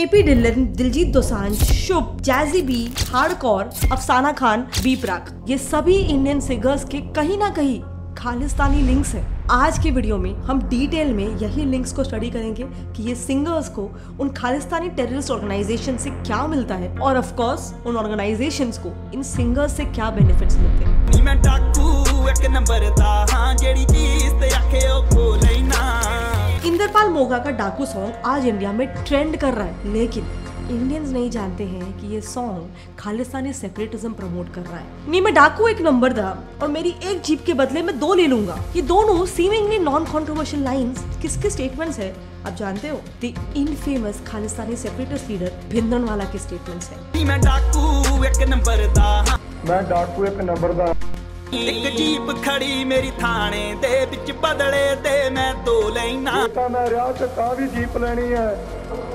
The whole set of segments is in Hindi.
AP Dhillon Diljit Dosanjh, Shubh, Jazzy B, hardcore, Afsana Khan B प्राक ये सभी इंडियन सिंगर्स के कहीं ना कहीं खालिस्तानी लिंक्स हैं। आज के वीडियो में हम डिटेल में यही लिंक्स को स्टडी करेंगे कि ये सिंगर्स को उन खालिस्तानी टेररिस्ट ऑर्गेनाइजेशन से क्या मिलता है और ऑफ़ कोर्स उन ऑर्गेनाइजेशंस को इन सिंगर्स से क्या बेनिफिट्स मिलते हैं। इंद्रपाल मोगा का डाकू सॉन्ग आज इंडिया में ट्रेंड कर रहा है। लेकिन इंडियंस नहीं जानते हैं कि ये सॉन्ग खालिस्तानी सेपरेटिज्म प्रमोट कर रहा है। नहीं मैं डाकू एक नंबर था और मेरी एक जीप के बदले में दो ले लूँगा। ये दोनों सीमिंगली नॉन कॉन्ट्रोवर्शियल लाइन किसके स्टेटमेंट है? आप जानते हो? The infamous Khalistani separatist leader Bhindranwale के स्टेटमेंट है। मैं डाकू एक नंबर दा मैं डाकू एक नंबर दा ਇੱਕ ਜੀਪ ਖੜੀ ਮੇਰੀ ਥਾਣੇ ਦੇ ਵਿੱਚ ਬਦਲੇ ਤੇ ਮੈਂ ਦੋ ਲੈਣਾ। ਤਾਂ ਮੈਂ ਰਿਆ ਚ ਤਾਂ ਵੀ ਜੀਪ ਲੈਣੀ ਹੈ।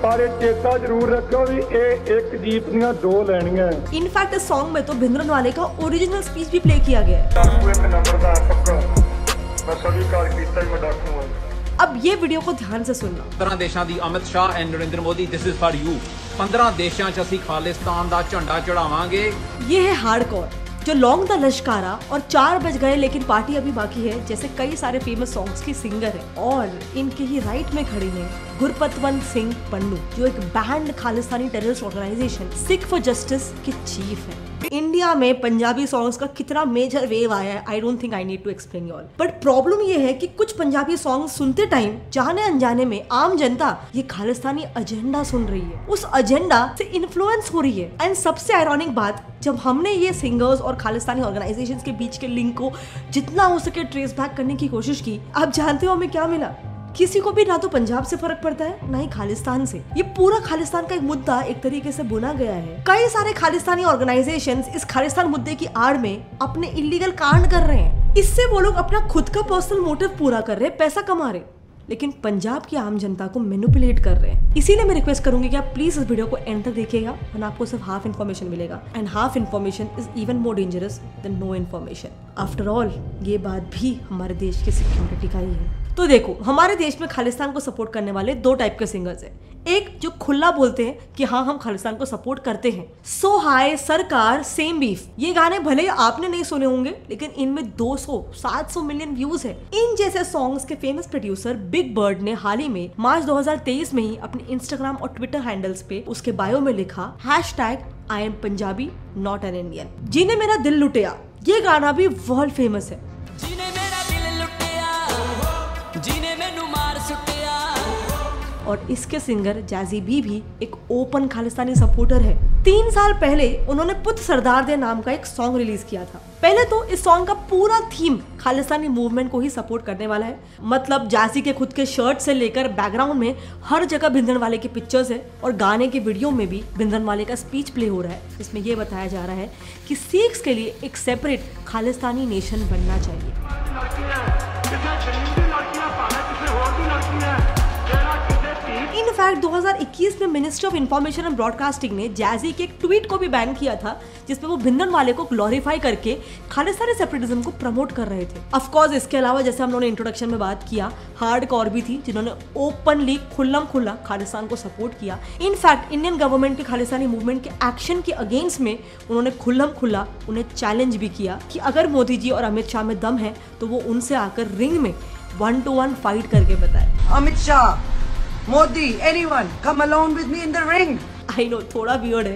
ਪਰ ਇਹ ਚੇਤਾ ਜ਼रूर रखो भी ये एक जीप ਦੀਆਂ दो ਲੈਣੀਆਂ। ਹੈ इनफैक्ट इस सॉन्ग में तो भिंद्र ਦਾ ਪੱਕਾ ਮੈਂ ਸਭੀ ਕਾਰ ਕੀਤਾ ਹੀ ਮੈਂ ਡਾਕੂ ਹਾਂ अब ये वीडियो को ध्यान से ਦੇਸ਼ਾਂ ਦੀ Amit Shah and Narendra Modi this is for you 15 ਦੇਸ਼ਾਂ 'ਚ ਅਸੀਂ ਖਾਲਿਸਤਾਨ ਦਾ ਝੰਡਾ ਚੜਾਵਾਂਗੇ ये है हार्डकोर जो लॉन्ग द लश्कारा और चार बज गए, लेकिन पार्टी अभी बाकी है, जैसे कई सारे फ़ेमस सॉन्ग्स की सिंगर है। और इनके ही राइट में खड़े है गुरपतवंत सिंह पन्नू, जो एक banned Khalistani terrorist organisation Sikh for justice के चीफ है। इंडिया में पंजाबी सॉन्ग्स का कितना मेजर वेव आया है I don't think I need to explain all but problem ये है कि कुछ पंजाबी सॉन्ग सुनते टाइम जाने अनजाने में आम जनता ये खालिस्तानी एजेंडा सुन रही है। उस एजेंडा से इन्फ्लुएंस हो रही है। एंड सबसे आयरॉनिक बात, जब हमने ये सिंगर्स और खालिस्तानी ऑर्गेनाइजेशंस के बीच के लिंक को जितना हो सके ट्रेस बैक करने की कोशिश की, आप जानते हो हमें क्या मिला? किसी को भी ना तो पंजाब से फ़र्क पड़ता है, ना ही खालिस्तान से। ये पूरा खालिस्तान का एक मुद्दा एक तरीके से बुना गया है। कई सारे खालिस्तानी ऑर्गेनाइजेशन इस खालिस्तान मुद्दे की आड़ में अपने इलीगल कांड कर रहे हैं। इससे वो लोग अपना खुद का पर्सनल मोटिव पूरा कर रहे हैं, पैसा कमा रहे लेकिन पंजाब की आम जनता को मैनिपुलेट कर रहे हैं। इसीलिए मैं रिक्वेस्ट करूँगी कि आप प्लीज़ इस वीडियो को एंड तक देखिएगा और आपको सिर्फ़ हाफ़ इन्फॉर्मेशन मिलेगा। And half information is even more dangerous than no information after all ये बात भी हमारे देश की सिक्योरिटी का ही है। तो देखो, हमारे देश में खालिस्तान को सपोर्ट करने वाले दो टाइप के सिंगर्स हैं। एक, जो खुला बोलते हैं कि हाँ हम खालिस्तान को सपोर्ट करते हैं। सो हाय सरकार सेम बीफ ये गाने भले आपने नहीं सुने होंगे, लेकिन इनमें 200 700 मिलियन व्यूज़ है। इन जैसे सॉन्ग्स के फ़ेमस प्रोड्यूसर बिग बर्ड ने हाल ही में, मार्च 2023 में ही अपने इंस्टाग्राम और ट्विटर हैंडल्स पे उसके बायो में लिखा hashtag I am Punjabi not an Indian जिन्हें मेरा दिल लुटिया। ये गाना भी वर्ल्ड फ़ेमस है। और इसके सिंगर जैजी बी भी एक ओपन खालिस्तानी सपोर्टर है। तीन साल पहले उन्होंने पुत सरदार दे नाम का एक सॉन्ग रिलीज़ किया था। पहले तो इस सॉन्ग का पूरा थीम खालिस्तानी मूवमेंट को ही सपोर्ट करने वाला है। मतलब जासी के खुद के शर्ट से लेकर बैकग्राउंड में हर जगह भिंदन वाले के पिक्चर्स है और गाने के वीडियो में भी भिंदन वाले का स्पीच प्ले हो रहा है। इसमें यह बताया जा रहा है कि सिख्स के लिए एक सेपरेट खालिस्तानी नेशन बनना चाहिए। इनफैक्ट 2021 में ministry of information and broadcasting ने जैजी के एक ट्वीट को भी बैन किया था जिसमें वो भिंदन वाले को ग्लोरीफाई करके खालिस्तानी सेपरेटिज्म को प्रमोट कर रहे थे। ऑफ़ कोर्स इसके अलावा जैसे हम लोगों ने इंट्रोडक्शन में बात किया हार्ड कॉर भी थी जिन्होंने ओपनली खुल्लम खुल्ला खालिस्तान को सपोर्ट किया। इनफैक्ट इंडियन गवर्नमेंट के खालिस्तानी मूवमेंट के एक्शन के अगेंस्ट में उन्होंने खुल्लम खुल्ला उन्हें चैलेंज भी किया कि अगर मोदी जी और अमित शाह में दम है तो वो उनसे आकर रिंग में वन टू वन फाइट करके बताए। Amit Shah, Modi, anyone, come along with me in the ring. I know थोड़ा वियर्ड है।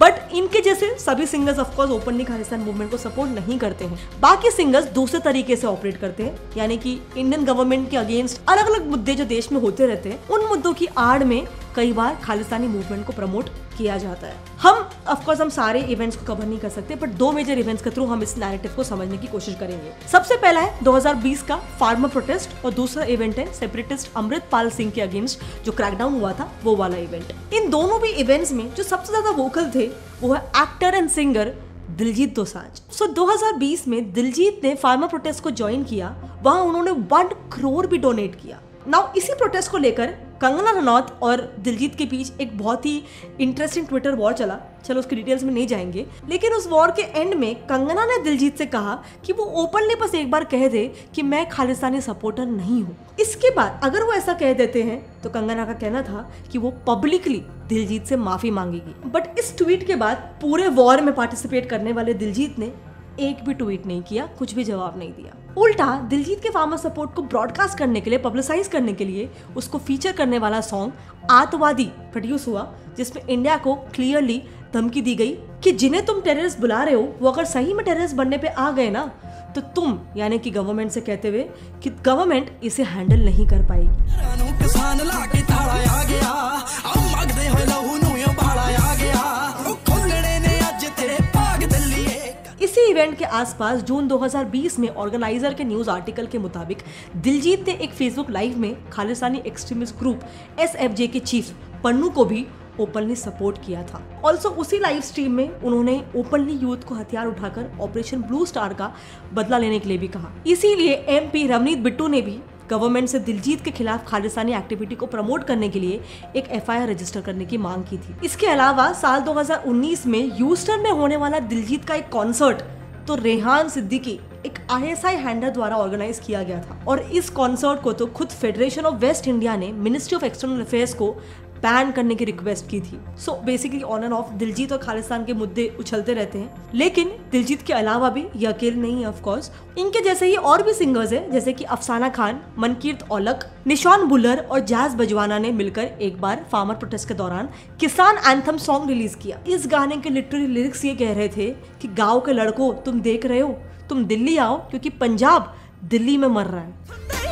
बट इनके जैसे सभी singers of course openly Khalistan movement को सपोर्ट नहीं करते हैं। बाकी सिंगर्स दूसरे तरीके से ऑपरेट करते हैं। यानी कि इंडियन गवर्नमेंट के अगेंस्ट अलग अलग मुद्दे जो देश में होते रहते हैं उन मुद्दों की आड़ में कई बार खालिस्तानी मूवमेंट को प्रमोट किया जाता है। हम ऑफ़ कोर्स हम सारे इवेंट्स को कवर नहीं कर सकते बट दो मेजर इवेंट्स के थ्रू हम इस नैरेटिव को समझने की कोशिश करेंगे। सबसे पहला है 2020 का फार्मर प्रोटेस्ट और दूसरा इवेंट है सेपरेटिस्ट अमृतपाल सिंह के अगेंस्ट जो क्रैकडाउन हुआ था, वो वाला इवेंट इन दोनों भी इवेंट्स में जो सबसे ज़्यादा वोकल थे, वो है actor and singer Diljit Dosanjh so 2020 में दिलजीत ने फार्मर प्रोटेस्ट को ज्वाइन किया, वहाँ उन्होंने वन करोड़ भी डोनेट किया। नाउ इसी प्रोटेस्ट को लेकर कंगना रनौत और दिलजीत के बीच एक बहुत ही इंटरेस्टिंग ट्विटर वॉर चला। चलो उसकी डिटेल्स में नहीं जाएँगे। लेकिन उस वॉर के एंड में कंगना ने दिलजीत से कहा कि वो ओपनली बस एक बार कह दे कि मैं खालिस्तानी सपोर्टर नहीं हूँ। इसके बाद अगर वो ऐसा कह देते हैं तो कंगना का कहना था कि वो पब्लिकली दिलजीत से माफ़ी मांगेगी। बट इस ट्वीट के बाद पूरे वॉर में पार्टिसिपेट करने वाले दिलजीत ने एक भी ट्वीट नहीं किया, कुछ भी जवाब नहीं दिया। उल्टा दिलजीत के फार्मर सपोर्ट को ब्रॉडकास्ट करने के लिए पब्लिसाइज करने के लिए उसको फीचर करने वाला सॉन्ग आतवादी प्रोड्यूस हुआ, जिसमें इंडिया को क्लियरली धमकी दी गई कि जिन्हें तुम टेररिस्ट बुला रहे हो वो अगर सही में टेररिस्ट बनने पे आ गए ना तो तुम यानी कि गवर्नमेंट से कहते हुए कि गवर्नमेंट इसे हैंडल नहीं कर पाएगी। इवेंट के आसपास जून 2020 में ऑर्गेनाइजर के न्यूज़ आर्टिकल के मुताबिक दिलजीत ने एक फेसबुक लाइव में खालिस्तानी एक्सट्रीमिस्ट ग्रुप एस के चीफ पन्नू को भी ओपनली सपोर्ट किया था। ऑल्सो उसी लाइव स्ट्रीम में उन्होंने ओपनली यूथ को हथियार उठाकर ऑपरेशन ब्लू स्टार का बदला लेने के लिए भी कहा। इसीलिए एमपी रवनीत बिट्टू ने भी गवर्नमेंट से दिलजीत के खिलाफ खालिस्तानी एक्टिविटी को प्रमोट करने के लिए एक एफआईआर रजिस्टर करने की मांग की थी। इसके अलावा साल 2019 में ह्यूस्टन में होने वाला दिलजीत का एक कॉन्सर्ट तो रेहान सिद्दीकी एक आईएसआई हैंडल द्वारा ऑर्गेनाइज किया गया था। और इस कॉन्सर्ट को तो खुद फेडरेशन ऑफ़ वेस्ट इंडिया ने मिनिस्ट्री ऑफ़ एक्सटर्नल अफेयर्स को बैन करने की रिक्वेस्ट की थी. So basically on and off Diljit और खालिस्तान के मुद्दे उछलते रहते हैं. लेकिन दिलजीत के अलावा भी, ये अकेले नहीं है ऑफकोर्स इनके जैसे ही और भी सिंगर्स हैं, जैसे कि अफसाना खान, मनकीर्त औलक, निशान बुलर और जैज बजवाना ने मिलकर एक बार फार्मर प्रोटेस्ट के दौरान किसान एंथम सॉन्ग रिलीज़ किया. इस गाने के लिटरली लिरिक्स ये कह रहे थे कि गाँव के लड़कों, तुम देख रहे हो? तुम दिल्ली आओ, क्योंकि पंजाब दिल्ली में मर रहा है.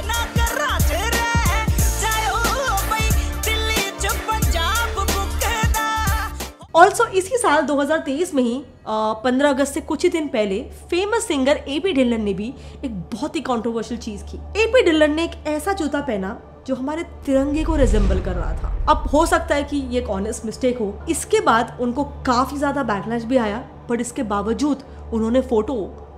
ऑल्सो इसी साल 2023 में ही पंद्रह अगस्त से कुछ ही दिन पहले फ़ेमस सिंगर एपी डिलन ने भी एक बहुत ही कंट्रोवर्शियल चीज़ की। ए पी डिलन ने एक ऐसा जूता पहना जो हमारे तिरंगे को रिजेंबल कर रहा था। अब हो सकता है कि ये एक ऑनेस्ट मिस्टेक हो। इसके बाद उनको काफ़ी ज़्यादा बैकलैश भी आया बट इसके बावजूद उन्होंने फ़ोटो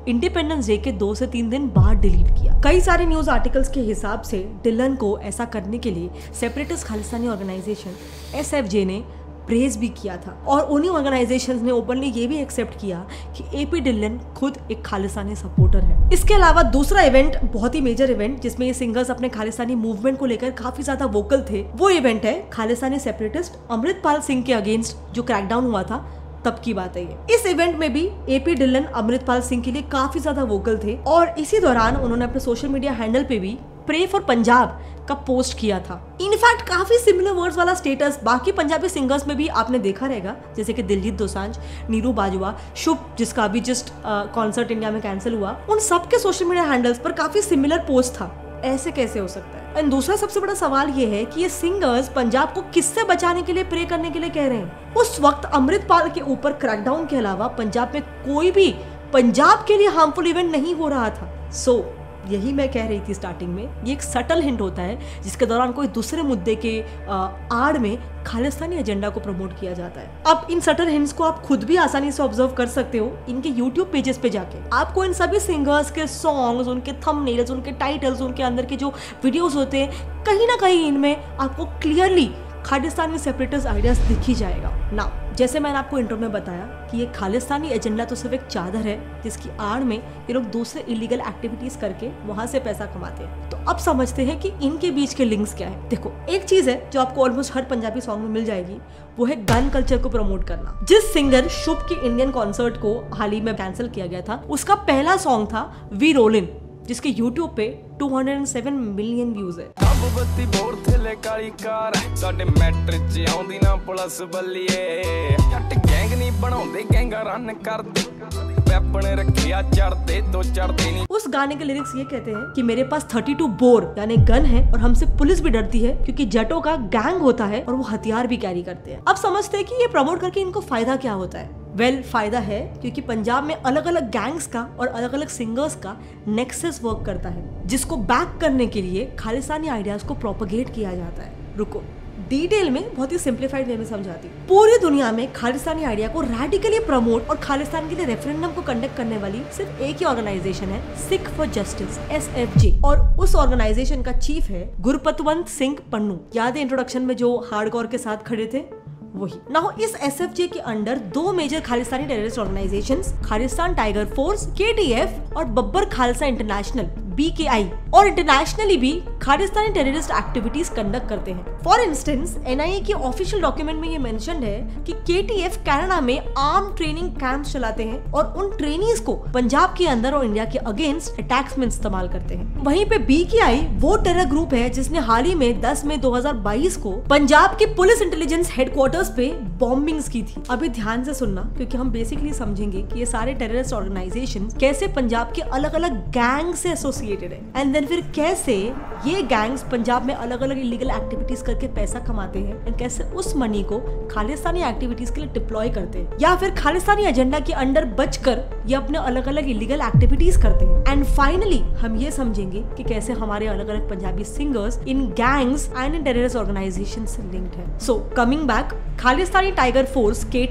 इंडिपेंडेंस डे के दो से तीन दिन बाद डिलीट किया। कई सारे न्यूज़ आर्टिकल्स के हिसाब से डिलन को ऐसा करने के लिए सेपरेटिस्ट खालिस्तानी ऑर्गेनाइजेशन एसएफजे ने प्रेज भी किया था। और उन्हीं ऑर्गेनाइजेशंस ने ओपनली ये भी एक्सेप्ट किया कि एपी डिलन खुद एक खालिस्तानी सपोर्टर है। इसके अलावा दूसरा इवेंट बहुत ही मेजर इवेंट जिसमें ये सिंगर्स अपने खालिस्तानी मूवमेंट को लेकर काफ़ी ज़्यादा वोकल थे, वो इवेंट है खालिस्तानी सेपरेटिस्ट अमृतपाल सिंह के अगेंस्ट जो क्रैकडाउन हुआ था, तब की बात है ये। इस इवेंट में भी एपी डिलन अमृतपाल सिंह के लिए काफ़ी ज़्यादा वोकल थे और इसी दौरान उन्होंने अपने सोशल मीडिया हैंडल पे भी प्रे फॉर पंजाब का पोस्ट किया था। इनफैक्ट काफ़ी सिमिलर वर्ड्स वाला स्टेटस बाकी पंजाबी सिंगर्स में भी आपने देखा रहेगा। जैसे कि दिलजीत दोसांझ, नीरू बाजवा, शुभ, जिसका अभी जस्ट कॉन्सर्ट इंडिया में कैंसिल हुआ, उन सबके सोशल मीडिया हैंडल्स पर काफ़ी सिमिलर पोस्ट था। ऐसे कैसे हो सकता है? एंड दूसरा सबसे बड़ा सवाल ये है कि ये सिंगर्स पंजाब को किससे बचाने के लिए प्रे करने के लिए कह रहे हैं? उस वक्त अमृतपाल के ऊपर क्रैकडाउन के अलावा पंजाब में कोई भी पंजाब के लिए हार्मफुल इवेंट नहीं हो रहा था। सो यही मैं कह रही थी स्टार्टिंग में, ये एक सटल हिंट होता है, जिसके दौरान कोई दूसरे मुद्दे के आड़ में खालिस्तानी एजेंडा को प्रमोट किया जाता है। अब इन सटल हिंट्स को आप खुद भी आसानी से ऑब्ज़र्व कर सकते हो, इनके यूट्यूब पेजेस पे जाके। आपको इन सभी सिंगर्स के सॉन्ग्स उनके थंबनेल्स उनके टाइटल्स उनके अंदर के जो वीडियोस होते हैं, कहीं ना कहीं इनमें आपको क्लियरली खालिस्तानी सेपरेटिस्ट आइडियाज़ दिख ही जाएगा। ना जैसे मैंने आपको इंट्रो में बताया कि ये खालिस्तानी एजेंडा तो सिर्फ़ एक चादर है, जिसकी आड़ में ये लोग दूसरे इलीगल एक्टिविटीज़ करके वहाँ से पैसा कमाते हैं। तो अब समझते हैं कि इनके बीच के लिंक्स क्या है। देखो, एक चीज़ है जो आपको ऑलमोस्ट हर पंजाबी सॉन्ग में मिल जाएगी, वो है गन कल्चर को प्रमोट करना। जिस सिंगर शुभ के इंडियन कॉन्सर्ट को हाल ही में कैंसिल किया गया था, उसका पहला सॉन्ग था वी रोलिन। जिसके यूट्यूब पे 207 मिलियन व्यूज़ है। उस गाने के लिरिक्स ये कहते हैं कि मेरे पास 32 बोर यानी गन है और हमसे पुलिस भी डरती है क्योंकि जटों का गैंग होता है और वो हथियार भी कैरी करते हैं। अब समझते हैं कि ये प्रमोट करके इनको फ़ायदा क्या होता है। वेल well, फ़ायदा है क्योंकि पंजाब में अलग अलग गैंग्स का और अलग अलग सिंगर्स का नेक्सस वर्क करता है जिसको बैक करने के लिए खालिस्तानी आइडियाज़ को प्रोपगेट किया जाता है। रुको डिटेल में बहुत ही सिंप्लीफाइड वे में समझाती पूरी दुनिया में खालिस्तानी आइडिया को रेडिकली प्रमोट और खालिस्तान के लिए रेफरेंडम को कंडक्ट करने वाली सिर्फ़ एक ही ऑर्गेनाइजेशन है सिख फॉर जस्टिस एसएफजी और उस ऑर्गेनाइजेशन का चीफ है गुरपतवंत सिंह पन्नू। याद है इंट्रोडक्शन में जो हार्डकोर के साथ खड़े थे? वही। ना हो इस एस के अंडर दो major Khalistani terrorist organisation Khalistan tiger force के और बब्बर खालसा इंटरनेशनल बी और इंटरनेशनली भी खालिस्तानी टेररिस्ट एक्टिविटीज़ कंडक्ट करते हैं। फॉर इंस्टेंस एनआईए की ऑफिशियल डॉक्यूमेंट में ये मेंशन है कि केटीएफ कनाडा में आर्म ट्रेनिंग कैंप चलाते हैं और उन ट्रेनिंग को पंजाब के अंदर और इंडिया के अगेंस्ट अटैक्स में इस्तेमाल करते हैं। वहीं पे बी वो टेरर ग्रुप है जिसने हाल ही में 10 मई 2022 को पंजाब के पुलिस इंटेलिजेंस हेडक्वार्टर्स पे बॉम्बिंग्स की थी। अभी ध्यान से सुनना, क्योंकि हम बेसिकली समझेंगे कि ये सारे टेररिस्ट ऑर्गेनाइजेशन कैसे पंजाब के अलग अलग गैंग से एसोसिएटेड है। एंड देन फिर कैसे ये गैंग्स पंजाब में अलग अलग इलीगल एक्टिविटीज़ करके पैसा कमाते हैं एंड कैसे उस मनी को खालिस्तानी एक्टिविटीज़ के लिए डिप्लॉय करते हैं? या फिर खालिस्तानी एजेंडा के अंडर बचकर ये अपने अलग अलग इलीगल एक्टिविटीज़ करते हैं? एंड फाइनली हम ये समझेंगे कि कैसे हमारे अलग अलग पंजाबी सिंगर्स इन गैंग्स एंड इन टेररिस्ट ऑर्गेनाइजेशन से लिंक्ड है। So coming back Khalistani tiger force के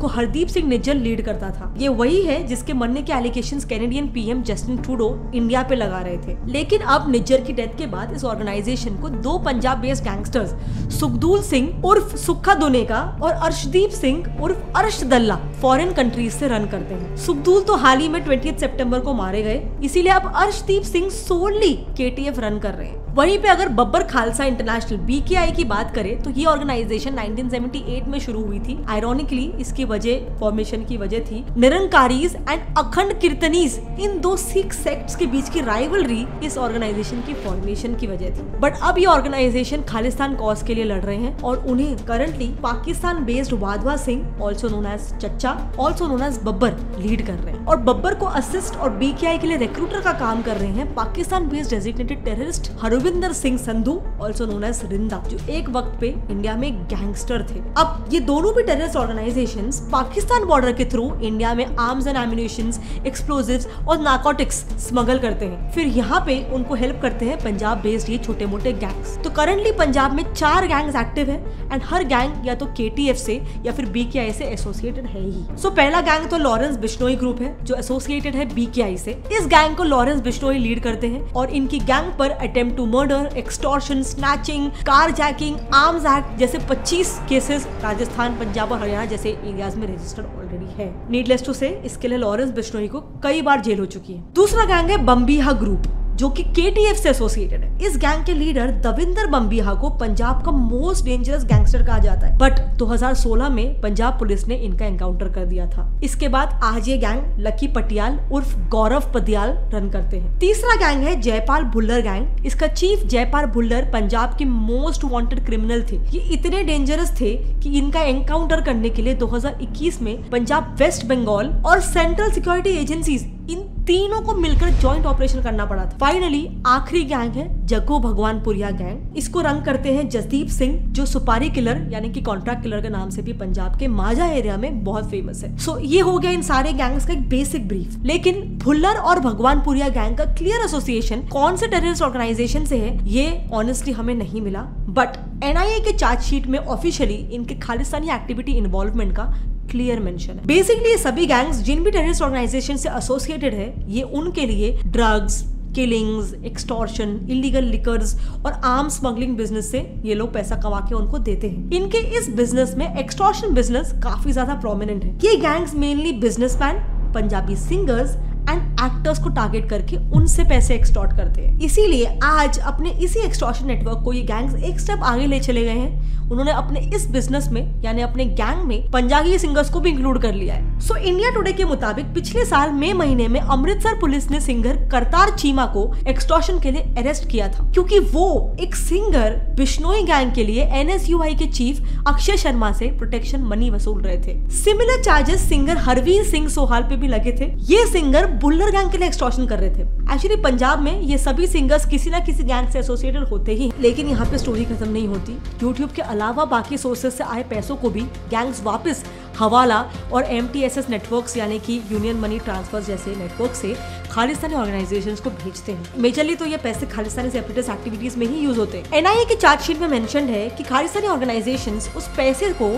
को हरदीप सिंह निज्जर लीड करता था। ये वही है जिसके मरने के allegation Canadian PM Justin Trudeau India पे लगा रहे थे। लेकिन अब निज्जर की डेथ के बाद इस ऑर्गेनाइजेशन को दो पंजाब बेस्ड गैंगस्टर्स सुखदूल सिंह उर्फ़ सुखा दुनेका और अर्शदीप सिंह उर्फ़ अर्श दल्ला फॉरेन कंट्रीज़ से रन करते हैं। सुखदूल तो हाल ही में ट्वेंटी सितंबर को मारे गए, इसीलिए अब अर्शदीप सिंह सोनली के रन कर रहे हैं। वहीं पे अगर बब्बर खालसा इंटरनेशनल बी की बात करें तो ये ऑर्गेनाइजेशन 1978 में शुरू हुई थी। आयरोनिकली इसकी वजह फॉर्मेशन की वजह थी। निरंकारीज एंड अखंड कीर्तनीज, इन दो सिख सेक्ट्स के बीच की राइवलरी इस ऑर्गेनाइजेशन की फॉर्मेशन की वजह थी। बट अब ये ऑर्गेनाइजेशन खालिस्तान कॉज के लिए लड़ रहे हैं और उन्हें currently Pakistan based Wadhawa Singh also known as Chacha also known as Babbar lead कर रहे हैं। और बब्बर को असिस्ट और बी के लिए रिक्रूटर का काम कर रहे हैं Pakistan based designated terrorist Harvinder Singh Sandhu also known as Rinda जो एक वक्त पे इंडिया में गैंगस्टर थे। अब ये दोनों भी टेररिस्ट ऑर्गेनाइजेशन पाकिस्तान बॉर्डर के थ्रू इंडिया में आर्म्स एंड एम्यूनेशन एक्सप्लोजिव और नाकोटिक्स स्मगल करते हैं। फिर यहाँ पे उनको हेल्प करते हैं पंजाब बेस्ड ये छोटे मोटे गैंग्स तो करंटली पंजाब में चार गैंग्स एक्टिव है एंड हर गैंग या तो के से या फिर बी से एसोसिएटेड है ही। सो so, पहला गैंग तो लॉरेंस बिश्नोई ग्रुप है जो एसोसिएटेड है बी से। इस गैंग को लॉरेंस बिश्नोई लीड करते हैं और इनकी गैंग पर attempt to murder extortion snatching carjacking arms act जैसे 25 केसेस राजस्थान, पंजाब और हरियाणा जैसे एरियाज़ में रजिस्टर्ड ऑलरेडी है। नीडलेस टू से इसके लिए लॉरेंस बिश्नोई को कई बार जेल हो चुकी है। दूसरा गैंग है बम्बीहा ग्रुप जो कि के से एसोसिएटेड है। इस गैंग के लीडर दविंदर बम्बिहा को पंजाब का मोस्ट डेंजरस गैंगस्टर कहा जाता है। बट 2016 में पंजाब पुलिस ने इनका एनकाउंटर कर दिया था। इसके बाद आज ये गैंग लकी पटियाल उर्फ़ गौरव पदियाल रन करते हैं। तीसरा गैंग है जयपाल भुल्लर गैंग इसका चीफ जयपाल भुल्लर पंजाब के मोस्ट वांटेड क्रिमिनल थे। ये इतने डेंजरस थे कि इनका एनकाउंटर करने के लिए 2021 में पंजाब वेस्ट बंगाल और सेंट्रल सिक्योरिटी एजेंसीज इन तीनों को मिलकर ज्वाइंट ऑपरेशन करना पड़ा था। फाइनली आखिरी गैंग है, जग्गू भगवानपुरिया गैंग इसको रंग करते हैं जसदीप सिंह, जो सुपारी किलर यानी कि कॉन्ट्रैक्ट किलर के नाम से भी पंजाब के माजा एरिया में बहुत फ़ेमस है। सो ये हो गया इन सारे गैंग्स का एक बेसिक ब्रीफ लेकिन भुल्लर और भगवानपुरिया गैंग का क्लियर एसोसिएशन कौन से टेररिस्ट ऑर्गेनाइजेशन से है, ये ऑनेस्टली हमें नहीं मिला। बट एनआईए के चार्जशीट में ऑफिशियली इनके खालिस्तानी एक्टिविटी इन्वॉल्वमेंट का क्लियर मेंशन है। बेसिकली सभी गैंग्स जिन भी टेररिस्ट ऑर्गेनाइजेशन से एसोसिएटेड है, ये उनके लिए drugs killings extortion illegal liquors और आर्म स्मगलिंग बिज़नेस से ये लोग पैसा कमा के उनको देते हैं। इनके इस बिज़नेस में एक्सटॉर्शन बिज़नेस काफ़ी ज़्यादा प्रोमिनेंट है। ये gangs mainly businessman Punjabi singers and actors को टारगेट करके उनसे पैसे एक्सटॉर्ट करते हैं। इसीलिए आज अपने इसी एक्सटॉर्शन नेटवर्क को ये गैंग्स एक स्टेप आगे ले चले गए हैं। उन्होंने अपने इस बिज़नेस में, यानी अपने गैंग में पंजाबी सिंगर्स को भी इंक्लूड कर लिया है। सो इंडिया टुडे के मुताबिक पिछले साल मई महीने में अमृतसर पुलिस ने सिंगर करतार चीमा को एक्सटॉर्शन के लिए अरेस्ट किया था। क्योंकि वो एक सिंगर बिश्नोई गैंग के लिए एनएसयूआई के चीफ अक्षय शर्मा से प्रोटेक्शन मनी वसूल रहे थे। Similar charges singer Harvir Singh Sohal पे भी लगे थे। ये सिंगर बुल्लर गैंग के लिए एक्सट्रॉशन कर रहे थे। एक्चुअली पंजाब में ये सभी सिंगर्स किसी ना किसी गैंग से एसोसिएटेड होते ही लेकिन यहाँ पे स्टोरी खत्म नहीं होती। यूट्यूब के अलावा बाकी सोर्सेज से आए पैसों को भी गैंग्स वापस हवाला और एम नेटवर्क्स यानी कि यूनियन मनी ट्रांसफ़र जैसे नेटवर्क से खालिस्तानी ऑर्गेनाइजेशन को भेजते हैं। मेजरली तो ये पैसे खालिस्तानी सेपरेटिस्ट एक्टिविटीज़ में ही यूज़ होते हैं। एनआईए की चार्जशीट में मेंशन है कि खालिस्तानी ऑर्गेनाइजेशन उस पैसे को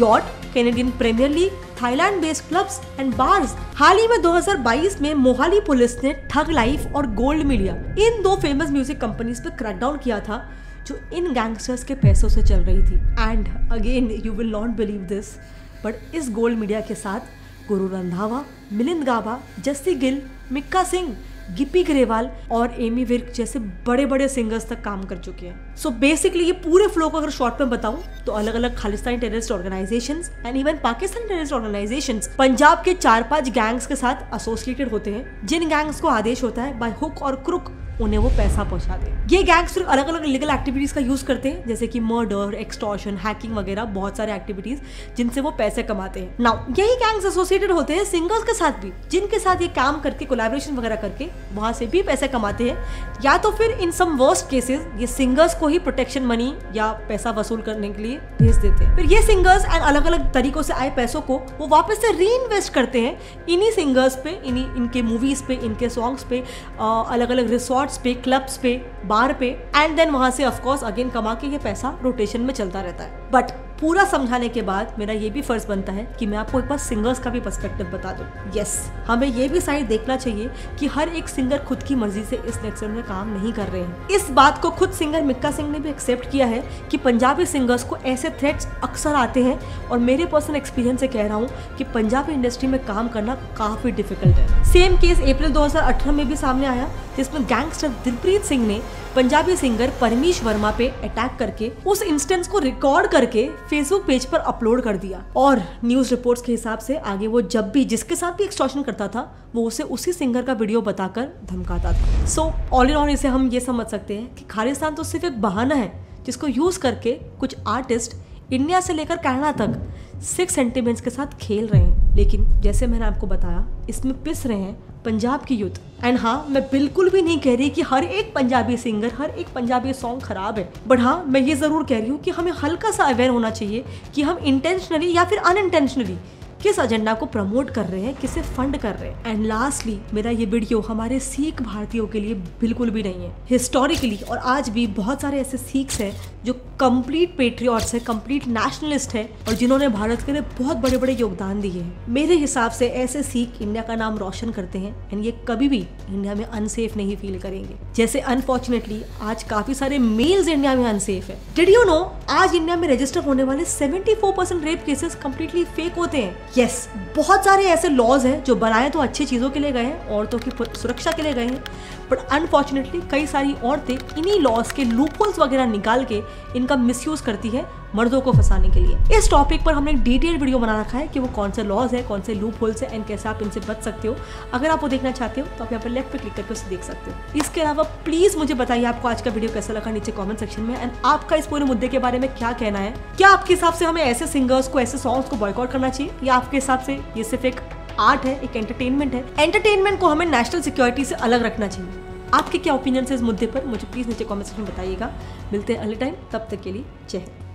yacht Canadian premier league Thailand based clubs and bars हाल ही में 2022 में मोहाली पुलिस ने ठग लाइफ और गोल्ड मीडिया इन दो फ़ेमस म्यूज़िक कंपनीज़ पर क्रैकडाउन किया था, जो इन गैंगस्टर्स के पैसों से चल रही थी। And again you will not believe this but इस गोल्ड मीडिया के साथ गुरु रंधावा, मिलिंद गाबा, जस्सी गिल, मिक्का सिंह, गिप्पी ग्रेवाल और एमी विर्क जैसे बड़े बड़े सिंगर्स तक काम कर चुके हैं। सो so बेसिकली ये पूरे फ्लो को अगर शॉर्ट में बताऊँ तो अलग अलग Khalistani terrorist organization and even Pakistani terrorist organization Punjab के चार पाँच गैंग्स के साथ एसोसिएटेड होते हैं। जिन गैंग्स को आदेश होता है बाय हुक और क्रुक उन्हें वो पैसा पहुँचा दे। ये गैंग्स फिर अलग अलग लीगल एक्टिविटीज़ का यूज़ करते हैं, जैसे कि मर्डर एक्सटॉर्शन हैकिंग वगैरह, बहुत सारे एक्टिविटीज़ जिनसे वो पैसे कमाते हैं। नाउ यही गैंग्स एसोसिएटेड होते हैं सिंगर्स के साथ भी, जिनके साथ ये काम करके कोलैबोरेशन वगैरह करके वहाँ से भी पैसे कमाते हैं। या तो फिर इन सम वर्स्ट केसेस ये सिंगर्स को ही प्रोटेक्शन मनी या पैसा वसूल करने के लिए भेज देते हैं। फिर ये सिंगर्स एंड अलग अलग तरीकों से आए पैसों को, वो वापस से री करते हैं। इन्हीं सिंगर्स पे, इन्हीं, इनके मूवीज़ पे, इनके सॉन्ग्स पे अलग अलग रिसोर्ट रिसोर्ट्स पे क्लब्स पे बार पे एंड देन वहाँ से ऑफकोर्स अगेन कमा के ये पैसा रोटेशन में चलता रहता है। बट पूरा समझाने के बाद मेरा ये भी फ़र्ज़ बनता है कि मैं आपको एक बार सिंगर्स का भी पर्सपेक्टिव बता दूँ। यस हमें ये भी साइड देखना चाहिए कि हर एक सिंगर खुद की मर्ज़ी से इस नेक्सट में काम नहीं कर रहे हैं। इस बात को खुद सिंगर मिक्का सिंह ने भी एक्सेप्ट किया है कि पंजाबी सिंगर्स को ऐसे थ्रेट्स अक्सर आते हैं और मेरे पर्सनल एक्सपीरियंस से कह रहा हूँ कि पंजाबी इंडस्ट्री में काम करना काफ़ी डिफ़िकल्ट है। सेम केस अप्रैल 2018 में भी सामने आया, जिसमें गैंगस्टर दिलप्रीत सिंह ने पंजाबी सिंगर परमीश वर्मा पे अटैक करके उस इंस्टेंस को रिकॉर्ड करके फेसबुक पेज पर अपलोड कर दिया। और न्यूज़ रिपोर्ट्स के हिसाब से आगे वो जब भी जिसके साथ भी एक्सटॉर्शन करता था, वो उसे उसी सिंगर का वीडियो बताकर धमकाता था। सो ऑल इन ऑल इसे हम ये समझ सकते हैं कि खालिस्तान तो सिर्फ़ एक बहाना है, जिसको यूज़ करके कुछ आर्टिस्ट इंडिया से लेकर कनाडा तक सिक्स सेंटिमेंट्स के साथ खेल रहे हैं। लेकिन जैसे मैंने आपको बताया, इसमें पिस रहे हैं पंजाब की युद्ध। एंड हाँ मैं बिल्कुल भी नहीं कह रही कि हर एक पंजाबी सिंगर हर एक पंजाबी सॉन्ग खराब है। बट हाँ मैं ये ज़रूर कह रही हूँ कि हमें हल्का सा अवेयर होना चाहिए कि हम इंटेंशनली या फिर अनइंटेंशनली किस एजेंडा को प्रमोट कर रहे हैं, किसे फंड कर रहे हैं? एंड लास्टली मेरा ये वीडियो हमारे सिख भारतीयों के लिए बिल्कुल भी नहीं है। हिस्टोरिकली और आज भी बहुत सारे ऐसे सिख्स हैं जो कंप्लीट पेट्रियट्स है कंप्लीट नेशनलिस्ट है, और जिन्होंने भारत के लिए बहुत बड़े बड़े योगदान दिए हैं। मेरे हिसाब से ऐसे सिख इंडिया का नाम रोशन करते हैं एंड ये कभी भी इंडिया में अनसेफ नहीं फील करेंगे। जैसे अनफॉर्चुनेटली आज काफ़ी सारे मेल्स इंडिया में अनसेफ है। डिड यू नो आज इंडिया में रजिस्टर होने वाले 74% रेप केसेस कम्प्लीटली फेक होते हैं? यस yes, बहुत सारे ऐसे लॉज हैं जो बनाए तो अच्छी चीज़ों के लिए गए हैं औरतों की सुरक्षा के लिए गए हैं बट अनफॉर्चुनेटली कई सारी औरतें इन्हीं लॉज के लूपहोल्स वगैरह निकाल के इनका मिसयूज करती है मर्दों को फंसाने के लिए। इस टॉपिक पर हमने डिटेल वीडियो बना रखा है कि वो कौन से लॉज है, कौन से लूप होल्स है एंड कैसे आप इनसे बच सकते हो। अगर आप वो देखना चाहते हो तो आप यहाँ पर लेफ़्ट पे क्लिक करके उसे देख सकते हो। इसके अलावा प्लीज़ मुझे बताइए आपको आज का वीडियो कैसा लगा नीचे कॉमेंट सेक्शन में एंड आपका इस पूरे मुद्दे के बारे में क्या कहना है? क्या आपके हिसाब से हमें ऐसे सिंगर्स को, ऐसे सॉन्ग्स को बॉयकआउट करना चाहिए, या आपके हिसाब से ये सिर्फ़ एक आर्ट है, एक एंटरटेनमेंट है। एंटरटेनमेंट को हमें नेशनल सिक्योरिटी से अलग रखना चाहिए। आपके क्या ओपिनियन है इस मुद्दे पर? मुझे प्लीज़ नीचे कॉमेंट सेक्शन में बताइएगा। मिलते हैं अगले टाइम तब तक के लिए जय